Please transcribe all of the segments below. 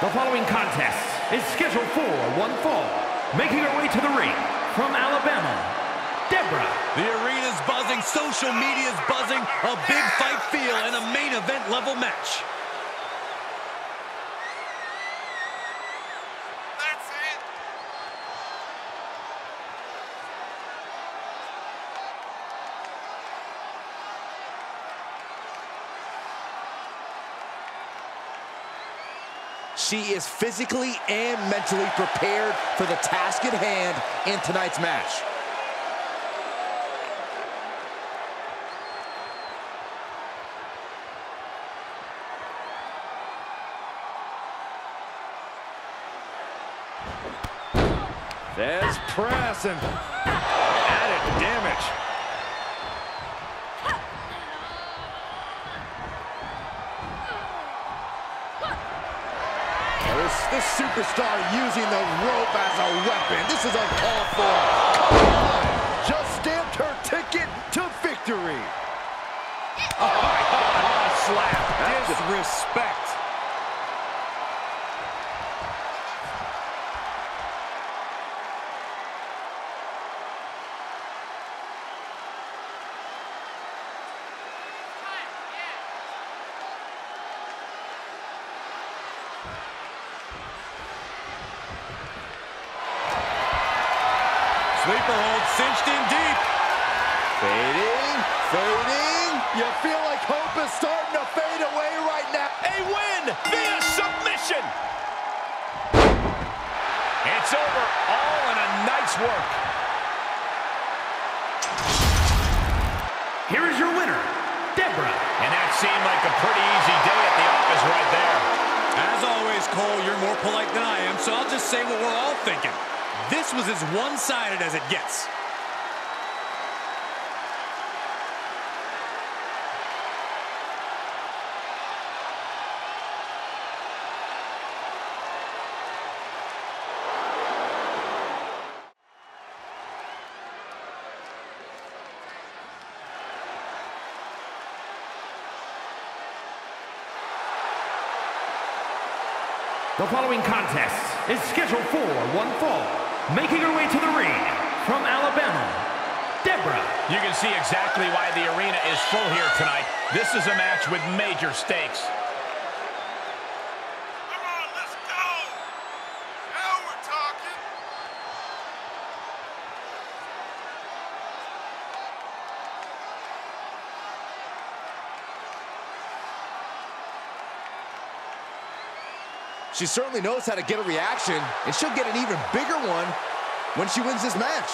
The following contest is scheduled for one fall. Making her way to the ring from Alabama, Debra. The arena's buzzing, social media's buzzing, a big fight feel, and a main event level match. She is physically and mentally prepared for the task at hand in tonight's match. There's press and added damage. This superstar using the rope as a weapon. This is uncalled for. Come on. Just stamped her ticket to victory. Oh, my God. slap. Disrespect. Sleeper hold cinched in deep. Fading, fading. You feel like hope is starting to fade away right now. A win via submission. It's over, all in a nice work. Here is your winner, Debra. And that seemed like a pretty easy day at the office right there. As always, Cole, you're more polite than I am, so I'll just say what we're all thinking. This was as one-sided as it gets. The following contest is scheduled for one fall. Making her way to the ring from Alabama, Debra. You can see exactly why the arena is full here tonight. This is a match with major stakes. She certainly knows how to get a reaction, and she'll get an even bigger one when she wins this match.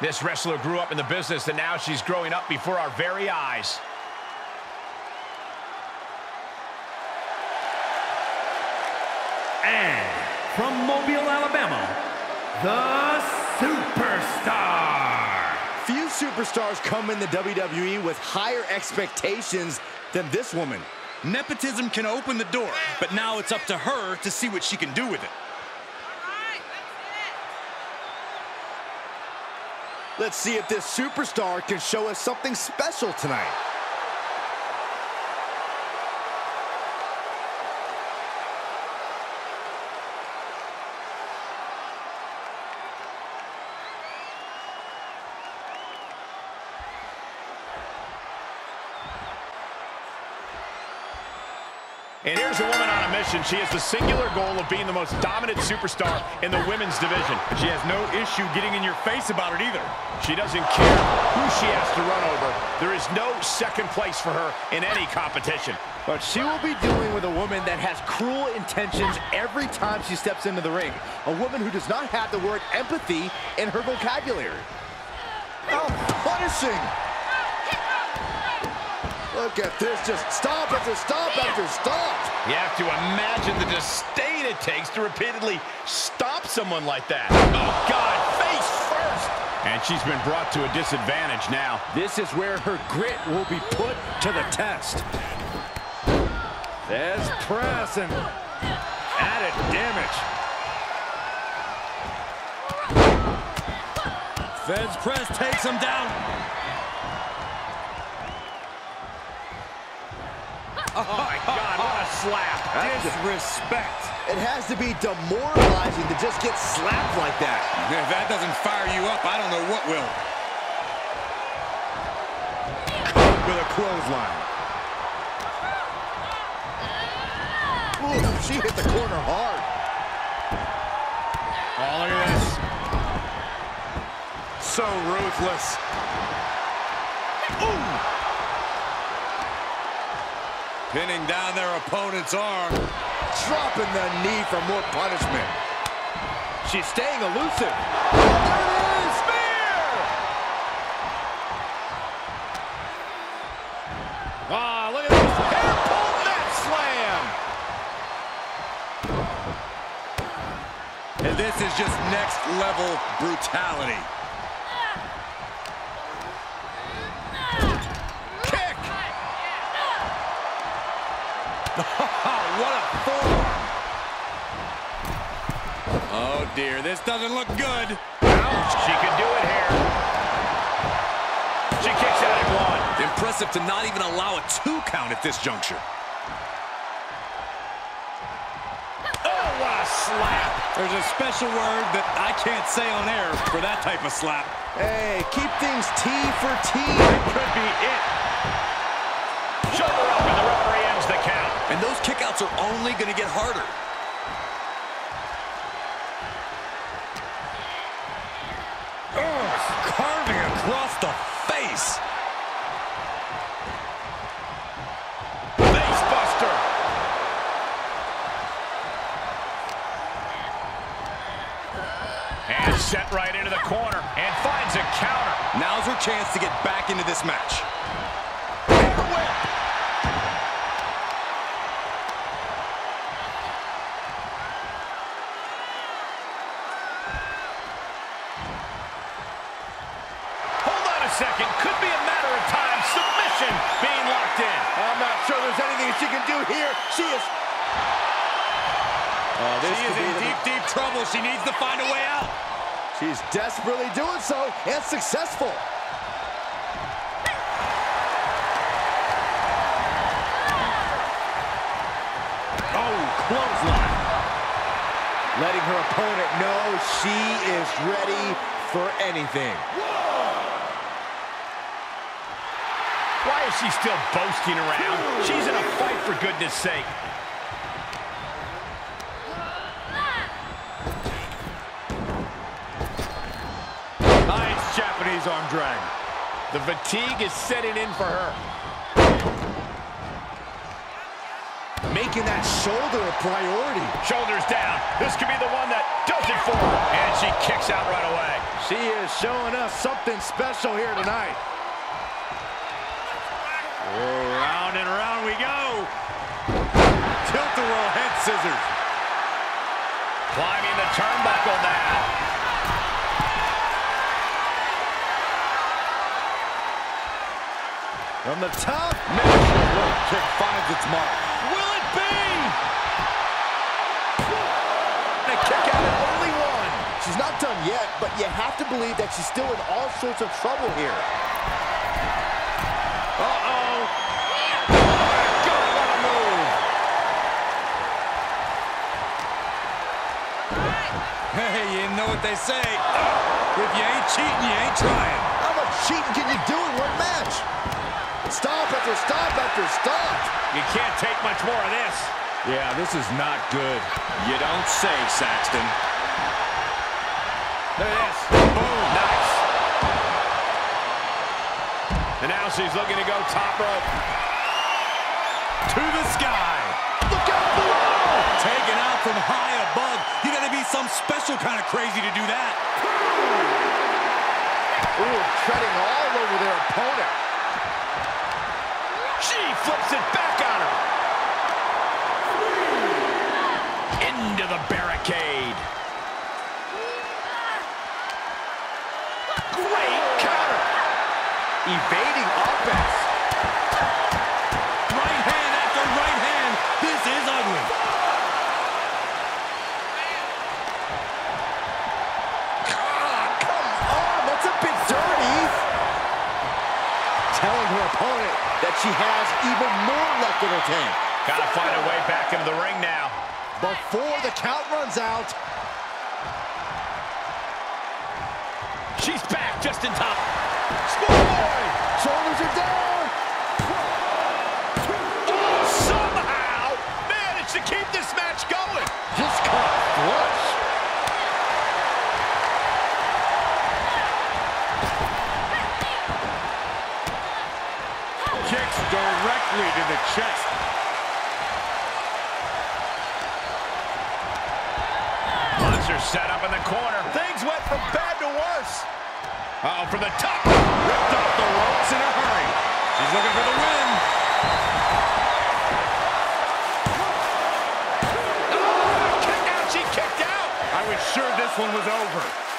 This wrestler grew up in the business, and now she's growing up before our very eyes. And from Mobile, Alabama, the Superstar. Few superstars come in the WWE with higher expectations than this woman. Nepotism can open the door, but now it's up to her to see what she can do with it. Let's see if this superstar can show us something special tonight. And here's a woman on a mission. She has the singular goal of being the most dominant superstar in the women's division. She has no issue getting in your face about it either. She doesn't care who she has to run over. There is no second place for her in any competition. But she will be dealing with a woman that has cruel intentions every time she steps into the ring. A woman who does not have the word empathy in her vocabulary. Oh, punishing! Look at this, just stop after stop after stop. You have to imagine the disdain it takes to repeatedly stop someone like that. Oh, God, face first. And she's been brought to a disadvantage now. This is where her grit will be put to the test. There's press and added damage. Feds press takes him down. Oh, my God, what a slap. Disrespect. It has to be demoralizing to just get slapped like that. If that doesn't fire you up, I don't know what will. With a clothesline. Ooh, she hit the corner hard. Oh, look at this. So ruthless. Ooh. Pinning down their opponent's arm. Dropping the knee for more punishment. She's staying elusive. There it is! Spear! Ah, look at this. Hair pull net slam. And this is just next level brutality. Dear. This doesn't look good. She can do it here. She kicks out at one. Impressive to not even allow a two count at this juncture. Oh, what a slap. There's a special word that I can't say on air for that type of slap. Hey, keep things T for T. Could be it. Shoulder up, and the referee ends the count. And those kickouts are only going to get harder. And set right into the corner and finds a counter. Now's her chance to get back into this match. Hold on a second. Could be a matter of time. Submission being locked in. I'm not sure there's anything she can do here. She is... Oh, She is in the- deep, deep trouble. She needs to find a way out. She's desperately doing so and successful. Oh, clothesline. Letting her opponent know she is ready for anything. Why is she still boasting around? She's in a fight, for goodness sake. Nice Japanese arm drag. The fatigue is setting in for her. Making that shoulder a priority. Shoulders down. This could be the one that does it for her. And she kicks out right away. She is showing us something special here tonight. Round and round we go. Tilt-a-whirl head scissors. Climbing the turnbuckle now. From the top. Rope kick finds its mark. Will it be? And a kick out at only one. She's not done yet, but you have to believe that she's still in all sorts of trouble here. Uh-oh. Oh, God, what a move. Hey, you know what they say. If you ain't cheating, you ain't trying. How much cheating can you do in one match? Stop after stop after stop. You can't take much more of this. Yeah, this is not good. You don't say, Saxton. Look at this. Boom. Nice. And now she's looking to go top rope. To the sky. Look out below. Taken out from high above. You gotta be some special kind of crazy to do that. Ooh, treading all over their opponent. She flips it back on her. Telling her opponent that she has even more left in her tank. Gotta find a way back into the ring now. Before the count runs out, She's back just in time. Schoolboy! shoulders are down. Directly to the chest. Monster set up in the corner. Things went from bad to worse. Uh oh from the top. Ripped off the ropes in a hurry. She's looking for the win. Oh, kick out. She kicked out. I was sure this one was over.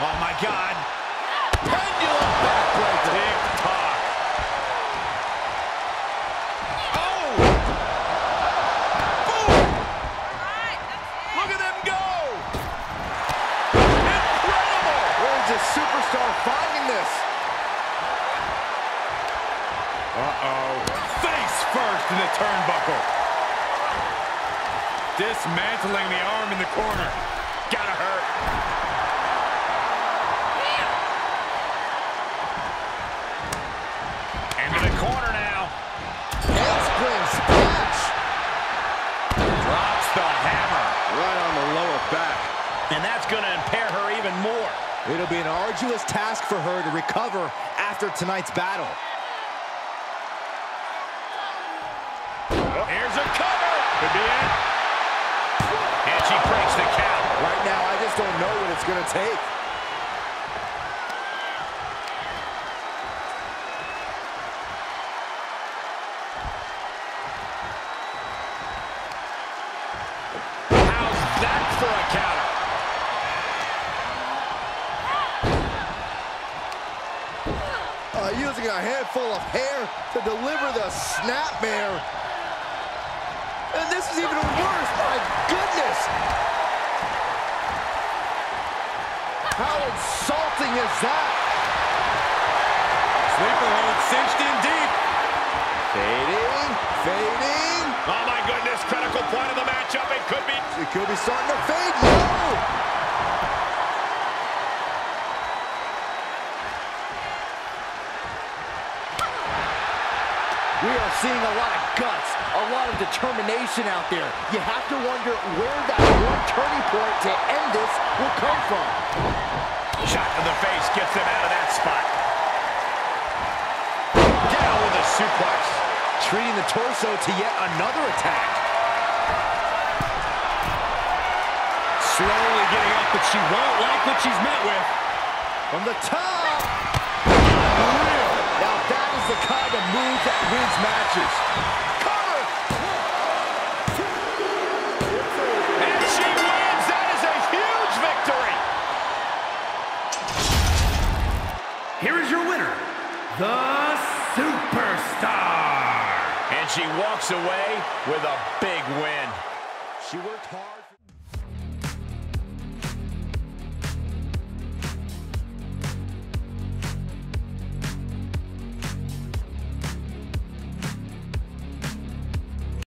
Oh, my God. Pendulum backbreaker. Tick-tock. Oh! Boom! Look at them go! Incredible! Where's this superstar finding this? Uh-oh. Face first in the turnbuckle. Dismantling the arm in the corner. The hammer. Right on the lower back. And that's gonna impair her even more. It'll be an arduous task for her to recover after tonight's battle. Here's a cover. Could be it. And she breaks the count. Right now, I just don't know what it's going to take. Using a handful of hair to deliver the snapmare. And this is even worse, my goodness! How insulting is that? Sleeper hold cinched in deep. Fading, fading. Oh my goodness, critical point of the matchup. It could be. It could be starting to fade. No! We are seeing a lot of guts, a lot of determination out there. You have to wonder where that one turning point to end this will come from. Shot to the face gets him out of that spot. Down with a suplex. Treating the torso to yet another attack. Slowly getting up, but she won't like what she's met with. From the top. Unreal. Now that is the kind of move that wins matches. Cover. And she wins. That is a huge victory. Here is your winner, the Superstar. And she walks away with a big win. She worked hard.